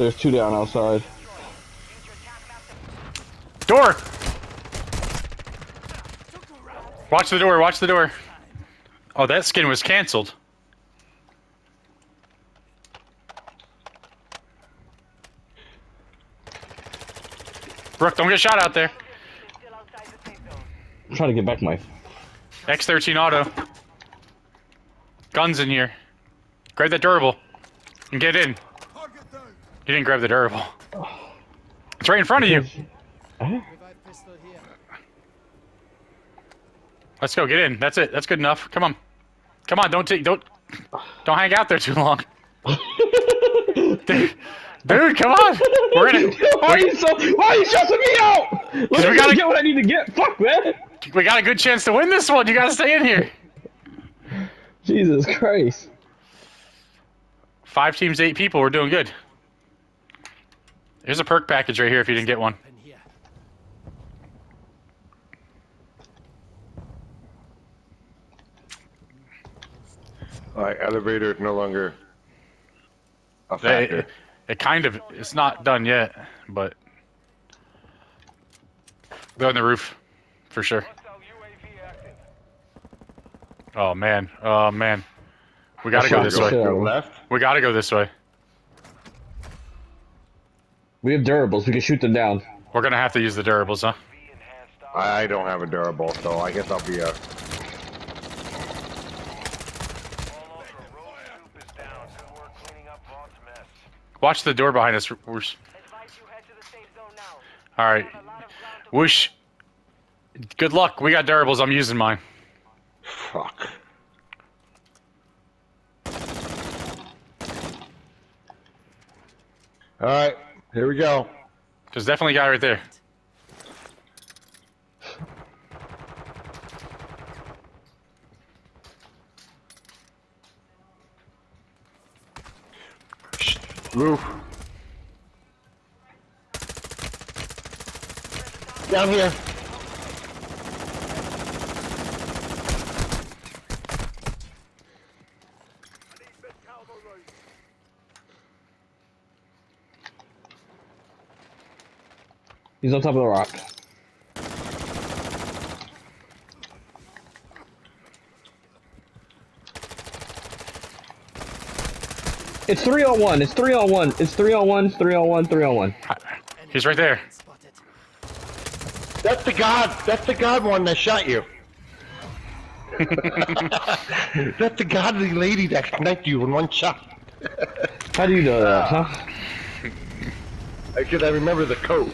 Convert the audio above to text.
There's two down outside. Door! Watch the door, watch the door. Oh, that skin was canceled. Brooke, don't get shot out there. Still outside the safe zone. I'm trying to get back my. X13 auto. Guns in here. Grab that durable. And get in. You didn't grab the durable. It's right in front of you. Huh? Let's go, get in. That's it. That's good enough. Come on. Come on, don't take don't don't hang out there too long. Dude, dude, come on. We're gonna Why are you so? Why are you stressing me out? Let we me gotta- get what I need to get. Fuck, man. we got a good chance to win this one. You gotta stay in here. Jesus Christ. Five teams, eight people. We're doing good. There's a perk package right here if you didn't get one. Alright, elevator no longer a factor. It, it kind of it's not done yet, but go on the roof for sure. Hostile UAV active. Oh man, oh man, we gotta go this way. Left. We gotta go this way. We have durables. We can shoot them down. We're gonna have to use the durables, huh? I don't have a durable, so I guess I'll be a. All Ultra, Road Soup is down. Good work cleaning up Vaught's mess. Watch the door behind us. Whoosh. Advise you head to the safe zone now. All right, A lot of ground to whoosh. Good luck. We got durables. I'm using mine. Fuck. Alright, here we go. There's definitely a guy right there. Roof. Down here. He's on top of the rock. It's three on one. It's three on one. It's three on one. Three on one. Three on one. He's right there. That's the god. That's the god one that shot you. That's the godly lady that sniped you in one shot. How do you know that, huh? Because I remember the coat.